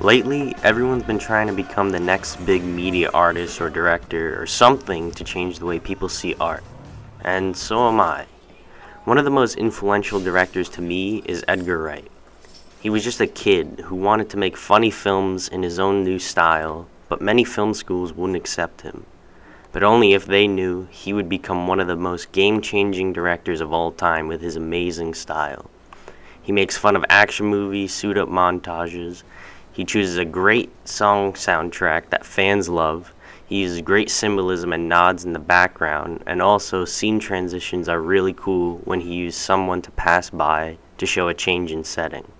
Lately, everyone's been trying to become the next big media artist or director or something to change the way people see art. And so am I. One of the most influential directors to me is Edgar Wright. He was just a kid who wanted to make funny films in his own new style, but many film schools wouldn't accept him. But only if they knew he would become one of the most game changing directors of all time with his amazing style. He makes fun of action movies, suit up montages, he chooses a great song soundtrack that fans love. He uses great symbolism and nods in the background, and also scene transitions are really cool when he uses someone to pass by to show a change in setting.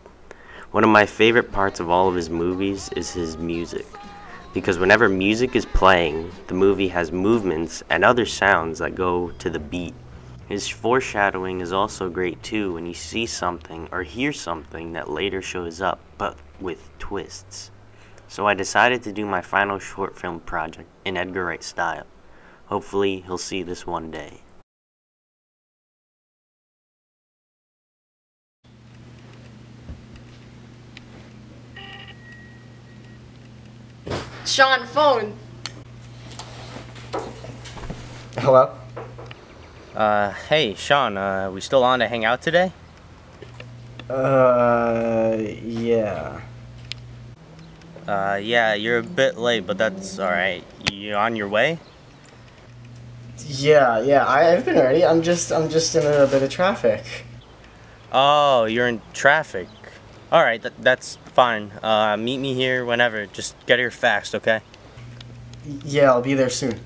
One of my favorite parts of all of his movies is his music, because whenever music is playing, the movie has movements and other sounds that go to the beat. His foreshadowing is also great too when you see something or hear something that later shows up, but with twists. So I decided to do my final short film project in Edgar Wright style. Hopefully, he'll see this one day. Sean, phone. Hello? Uh, hey, Sean, uh, we still on to hang out today? Uh, yeah. Uh, yeah, you're a bit late, but that's alright. You on your way? Yeah, yeah, I, I've been ready. I'm just, I'm just in a bit of traffic. Oh, you're in traffic. Alright, th- that's fine. Uh, meet me here whenever. Just get here fast, okay? Yeah, I'll be there soon.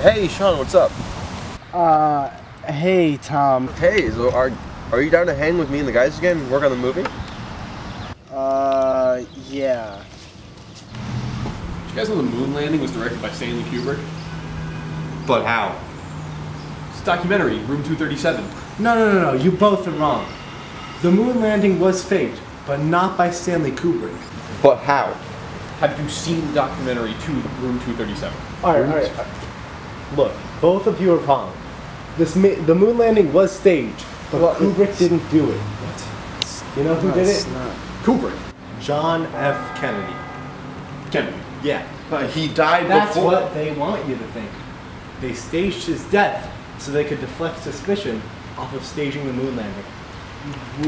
Hey, Sean, what's up? Uh, hey, Tom. Hey, so are are you down to hang with me and the guys again and work on the movie? Uh, yeah. Did you guys know the moon landing was directed by Stanley Kubrick? But how? It's a documentary, Room 237. No, no, no, no. You both are wrong. The moon landing was faked, but not by Stanley Kubrick. But how? Have you seen the documentary to Room 237? All right, all right. Look, both of you are wrong. This ma- the moon landing was staged, but Well, Kubrick didn't do it. What? You know who did it? not. Kubrick. John F. Kennedy. Kennedy. Yeah. But he died That's before. what they want you to think. They staged his death so they could deflect suspicion off of staging the moon landing.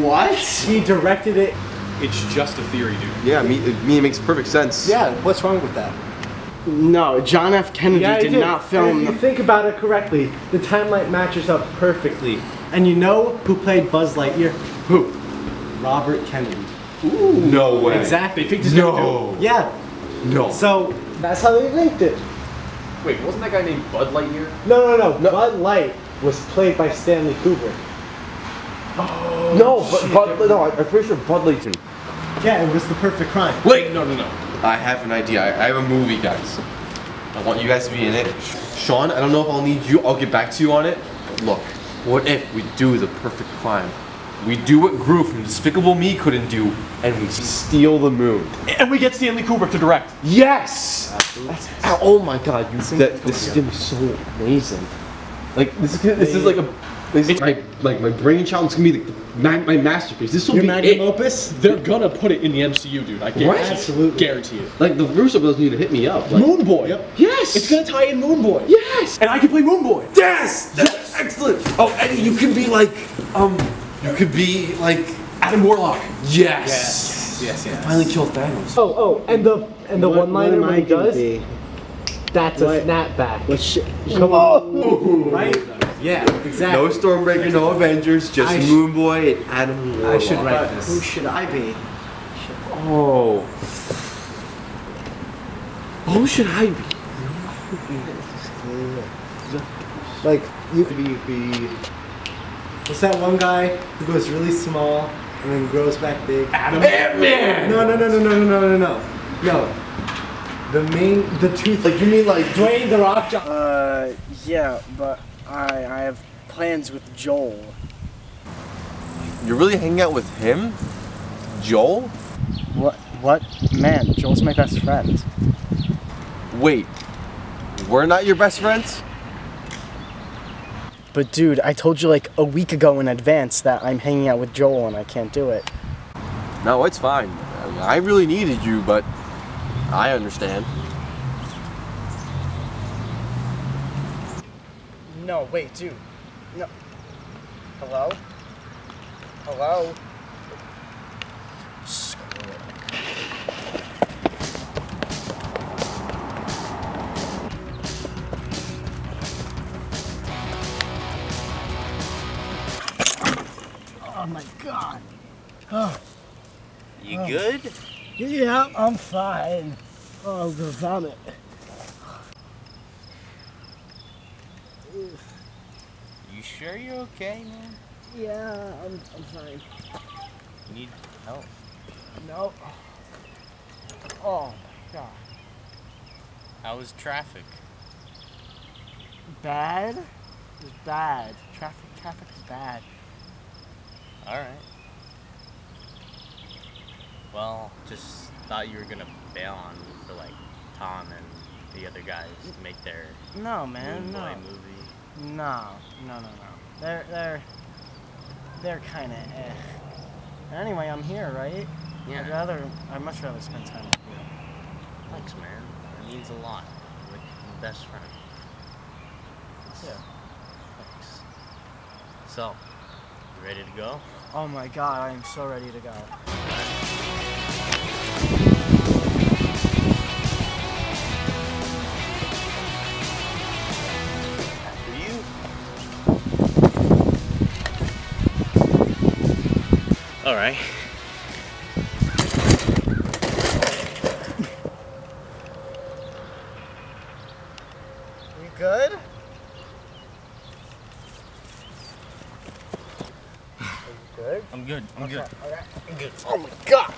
What? He directed it. It's just a theory, dude. Yeah, me, me it makes perfect sense. Yeah, what's wrong with that? No, John F. Kennedy Yeah, he did, not And film if you think about it correctly, the timeline matches up perfectly. And you know who played Buzz Lightyear? Who? Robert Kennedy. No way. Exactly. They faked his No. Yeah. No. So that's how they linked it. Wait, wasn't that guy named Bud Lightyear? No, no, no. No. Bud Light was played by Stanley Kubrick. Oh, no, but, but no, I'm pretty sure Bud Layton. Yeah, it was the perfect crime. Wait, no, no, no. I have an idea. I, I have a movie, guys. I want you guys to be in it. Sean, I don't know if I'll need you. I'll get back to you on it. But look, what if we do the perfect crime We do what Gru from Despicable Me couldn't do, and we steal the moon. And we get Stanley Kubrick to direct. Yes! Oh my god, you, that, this is gonna be so amazing. Like this is this is like a this is my like my brainchild. It's gonna be the, my, my masterpiece. This will Your be magnum it. opus? They're gonna put it in the MCU, dude. I guarantee Right? it. Absolutely. Guarantee it. Like the Russo brothers need to hit me up. Like, Moon Boy. Yes. It's gonna tie in Moon Boy. Yes. And I can play Moon Boy. Yes. That's excellent. Oh, and you could be like um, you could be like Adam Warlock. yes. Yes, yes. yes Finally killed Thanos. Oh, oh, and the and the What- one liner when he does, be? That's a What? snapback. What shit? Come on. Right? Yeah, exactly. No Stormbreaker, no Avengers, just I Moon Boy and Adam Warlock. I should write this. Who should I be? Oh. Who should I be? Like you could be be. What's that one guy who goes really small and then grows back big? Adam. Ant-Man! No, no, no, no, no, no, no, no, no. No. The main, the two. Like you mean like Dwayne the Rock Johnson. Uh, yeah, but I I have plans with Joel. You're really hanging out with him? Joel? What? What? Man, Joel's my best friend. Wait. We're not your best friends? But dude, I told you like a week ago in advance that I'm hanging out with Joel and I can't do it. No, it's fine. I, mean, I really needed you, but I understand. No, wait, dude. No. Hello? Hello? Yeah, I'm fine. Oh, the vomit. You sure you're okay, man? Yeah, I'm, I'm fine. You need help. No. Oh my god. How was traffic? Bad? It's bad. Traffic traffic is bad. Alright. Well, just thought you were gonna bail on me for like Tom and the other guys to make their No man, no. Movie. No, no, no, no. They're they're they're kinda eh. Anyway, I'm here, right? I'd Yeah. rather I'd much rather spend time with you. Thanks, man. It means a lot. Like my best friend. Yeah. Thanks. So, you ready to go? Oh my god, I am so ready to go. After you. All right. You good? Are you good? I'm good. I'm good. Okay, I'm good. Oh my god!